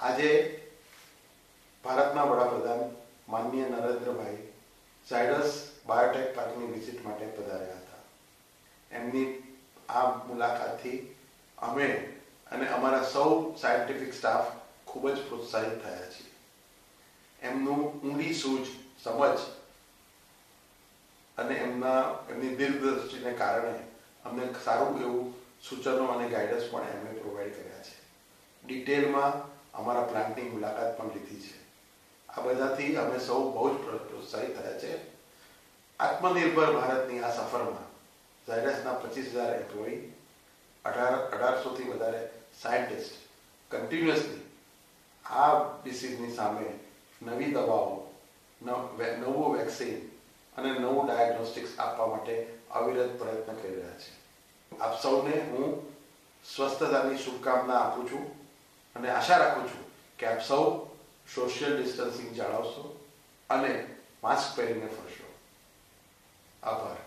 આજે ભારતના વડાપ્રધાન માનનીય નરેન્દ્રભાઈ સાયડસ બાયોટેક પાર્કની વિઝિટ માટે પધાર્યા હતા. એમની આ મુલાકાતથી અમે અને અમારા સૌ સાયન્ટિફિક સ્ટાફ ખૂબ જ પ્રોત્સાહિત થયા છીએ. એમનું ઊંડી સૂઝ, સમજ અને એમના, એમની દીર્ઘદ્રષ્ટિને કારણે અમને સારું એવું સૂચનો અને ગાઈડન્સ પણ એમણે પ્રોવાઈડ કર્યા છે. ડિટેલમાં અમારા પ્લાન્ટની મુલાકાત પણ લીધી છે. આ બધાથી અમે સૌ બહુ જ પ્રોત્સાહિત થયા છે. આત્મનિર્ભર ભારતની આ સફરમાં ઝાયડસના પચીસ હજાર એમ્પ્લોયી અઢાર, અઢારસોથી વધારે સાયન્ટિસ્ટ કન્ટિન્યુઅસલી આ ડિસીઝની સામે નવી દવાઓ નવું વેક્સિન અને નવું ડાયગ્નોસ્ટિક્સ આપવા માટે અવિરત પ્રયત્ન કરી રહ્યા છે. આપ સૌને હું સ્વસ્થતાની શુભકામના આપું છું. અને આશા રાખું છું કે આપ સૌ સોશિયલ ડિસ્ટન્સિંગ જાળવશો અને માસ્ક પહેરીને ફરશો. આભાર.